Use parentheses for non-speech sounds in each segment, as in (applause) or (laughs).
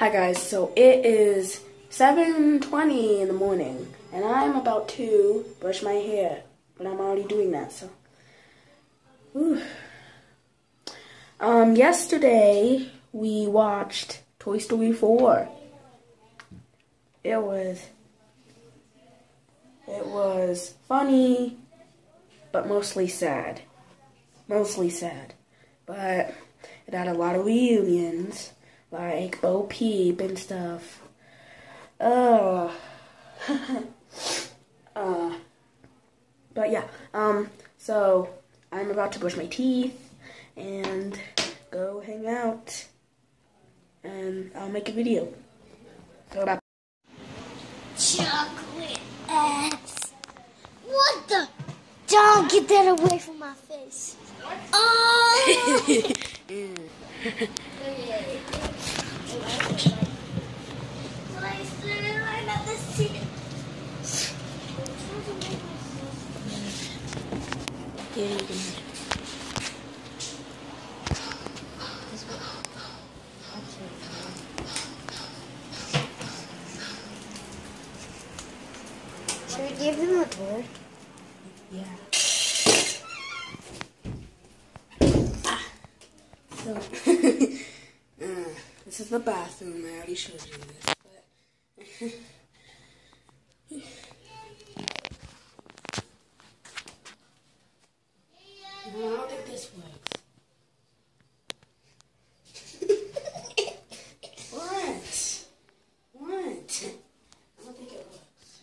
Hi guys, so it is 7.20 in the morning and I'm about to brush my hair, but I'm already doing that, so. Whew. Um, yesterday we watched Toy Story 4. It was, it was funny, but mostly sad. Mostly sad. But it had a lot of reunions like Bo Peep and stuff. Uh, uh, (laughs) but yeah, um, so I'm about to brush my teeth and go hang out, and I'll make a video. So bye. Chocolate ass. What the? Don't get that away from my face. (laughs) Oh! (laughs) Yeah, you can. Should we give him a tour? Yeah. (laughs) So, (laughs) uh, this is the bathroom. I already showed you this, but. (laughs) No, I don't think this works. what? What? I don't think it works.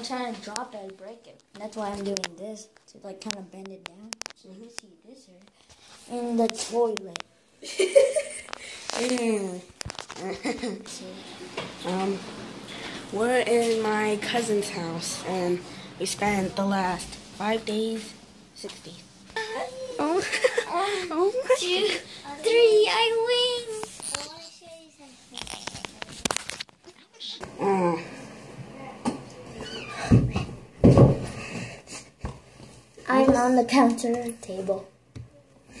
I'm trying to drop it, break it. That's why I'm doing this to like kind of bend it down so you can see this area. In the toilet. (laughs) um, we're in my cousin's house, and we spent the last five days, six days. Oh, oh (laughs) my Two, three, I win. I'm on the counter table.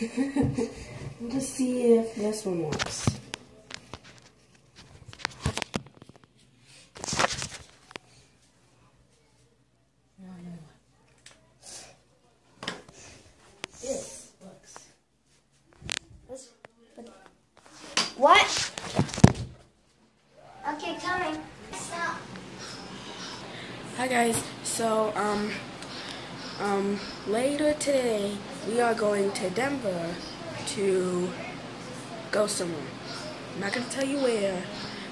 (laughs) we'll just see if this one works. This works. What? Okay, coming. Stop. Hi guys. So um um later today we are going to Denver to go somewhere. I'm not gonna tell you where,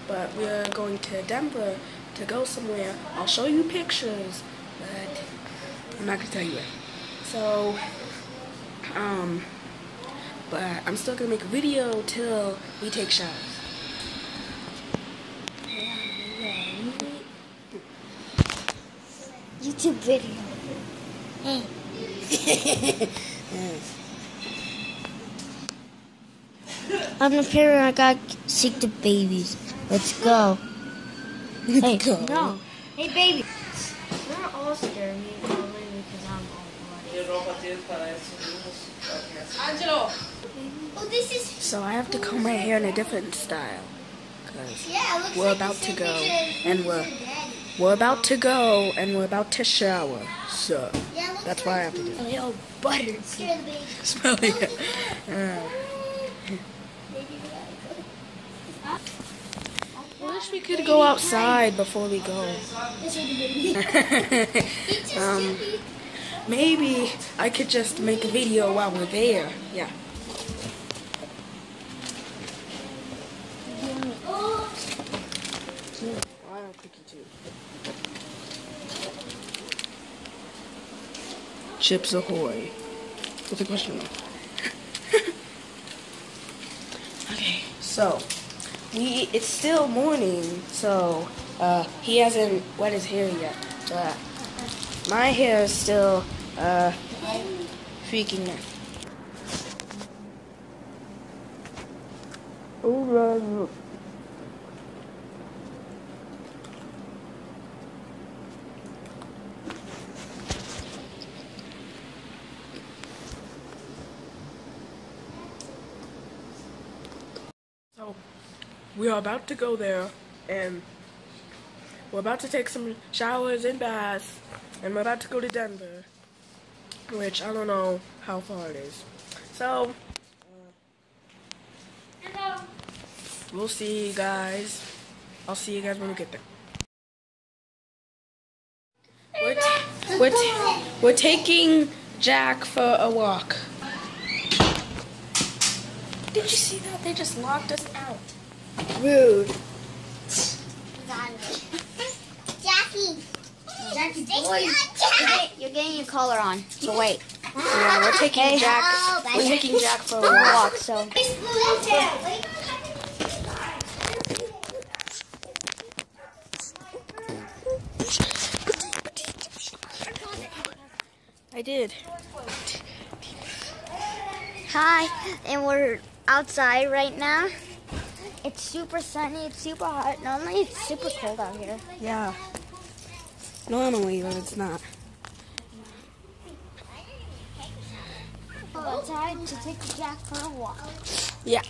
but we are going to Denver to go somewhere. I'll show you pictures, but I'm not gonna tell you where. So um but I'm still gonna make a video till we take showers. YouTube video. Mm. Hey. (laughs) I'm the parent. I got sick to babies. Let's go. hey, go. no. Hey, baby. We're all scared me probably because I'm all bloody. Oh, this is. So I have to comb my hair in a different style. Cause Yeah, it looks We're like about to go, picture and we're- and Daddy. We're about to go and we're about to shower. So Yeah, that's why I have to do it. Little butter. Scare the baby. Smell it. Uh, I wish we could go outside before we go. (laughs) um, maybe I could just make a video while we're there. Yeah. Don't cookie too? Chips Ahoy. What's the question mark? (laughs) okay, so we it's still morning, so uh, he hasn't wet his hair yet. But my hair is still uh, freaking out. Alright. We are about to go there, and we're about to take some showers and baths, and we're about to go to Denver, which I don't know how far it is. So, uh, we'll see you guys. I'll see you guys when we get there. We're, we're taking Jack for a walk. Did you see that? They just locked us out. Rude. Jackie. Jackie, Stay boy, you're getting, your collar on. So wait. Yeah, (laughs) we're taking Jack. Oh, We're taking Jack for a (laughs) walk. Walk. So I did. hi, and we're outside right now. It's super sunny. It's super hot. Normally it's super cold out here. Yeah. Normally, but it's not. We're outside to take Jack for a walk. Yeah.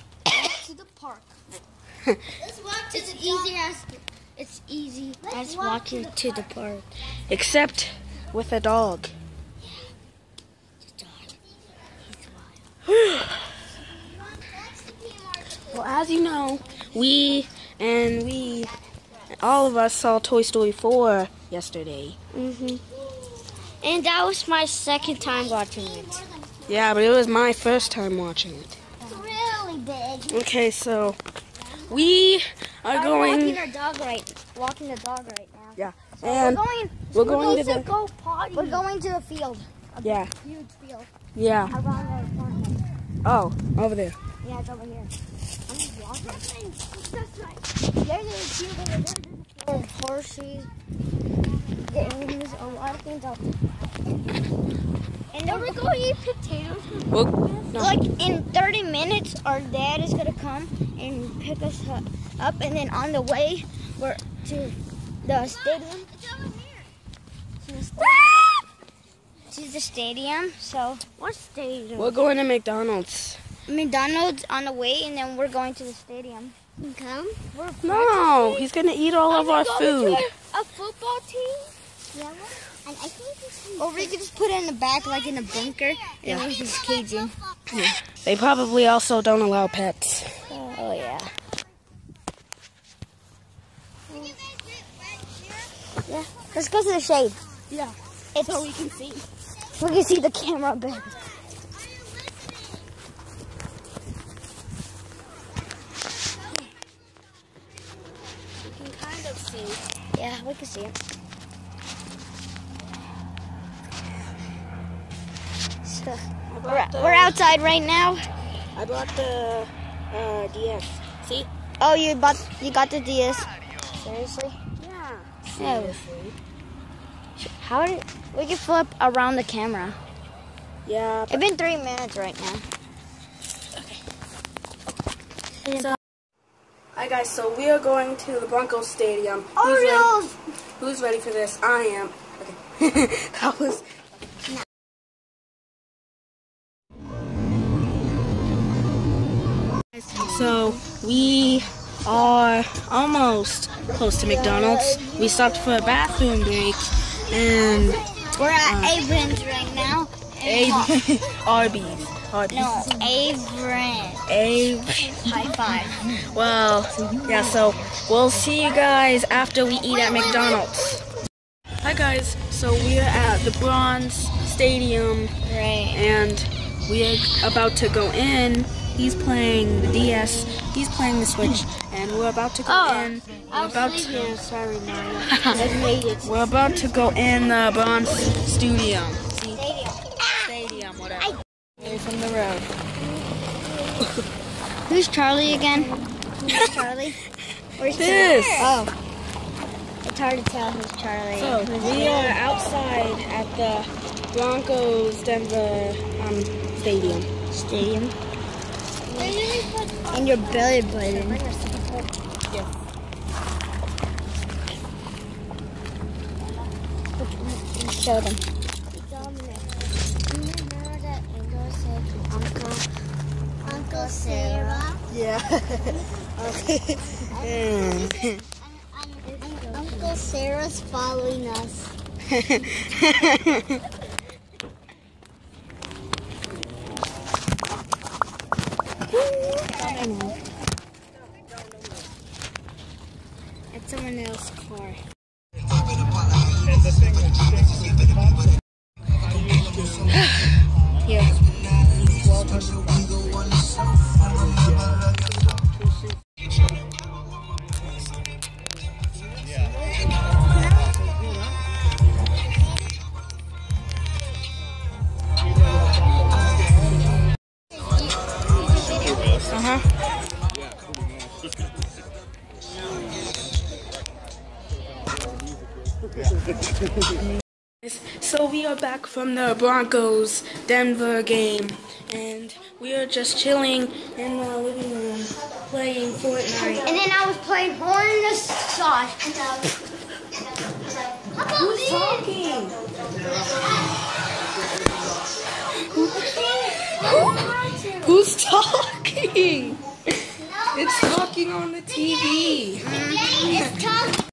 to the park. (laughs) It's easy as it's easy as walking to the park. Except with a dog. Well, as you know, we and we, all of us saw Toy Story 4 yesterday. hmm And that was my second time watching it. Yeah, but it was my first time watching it. It's really big. Okay, so we are I'm going, walking our dog right, walking the dog right now. yeah, So and we're going. we're going to the, go potty. We're going to the field. A Yeah. Huge field yeah. around our apartment. Oh, over there. Yeah, it's over here. I'm just walking. There's a field over a horses, games, a lot of things out there. And then we're going to eat potatoes. Well, no. Like in 30 minutes, our dad is gonna come and pick us u- up, and then on the way, we're to the stadium. To the stadium. To the stadium. So what stadium? we're going to McDonald's. McDonald's on the way, and then we're going to the stadium. Come. We're No, he's gonna eat all of our food. A football team. Yeah. And I think Or we could just put it in the back, like in a bunker, and Yeah. we just cage in. They probably also don't allow pets. Oh yeah. Yeah. Let's go to the shade. Yeah. It's so we can see. We can see the camera better. You can kind of see. Yeah, we can see it. So, we're, the, we're outside right now. I brought the uh, DS. See? Oh, you bought you got the DS. Seriously? Yeah. Seriously. How did we can flip around the camera? Yeah. It's been three minutes right now. Hi guys, so we are going to the Broncos Stadium. Oh, Who's ready? Who's ready for this? I am. Okay. (laughs) that was. So we are almost close to McDonald's. We stopped for a bathroom break and We're at uh, Abrams right now. a (laughs) Arby's. Arby's. No, Abrams. A High five. Well, yeah, so we'll see you guys after we eat at McDonald's. Hi guys, so we are at the Bronze Stadium Right. and we are about to go in. He's playing the DS, he's playing the Switch, and we're about to go Oh, in. We're about to, (laughs) Sorry, Mario. I made it. we're about to go in the Bronze Stadium. Stadium, whatever. Away from the road. Who's Charlie again? Who's (laughs) Charlie? Where's This. Charlie? Oh. It's hard to tell who's Charlie. So who's we are outside at the Broncos Denver um, Stadium. Stadium. And your belly button. Show them. Dominic. You remember that Angel said Uncle, Uncle Uncle Sarah. Yeah. (laughs) okay. And, and, and Uncle Sarah's following us. (laughs) (laughs) I know. So we are back from the Broncos Denver game, and we are just chilling in the living room playing Fortnite. And then I was playing horn in the sauce. Who's talking? Who's talking? It's talking on the TV. It's talking.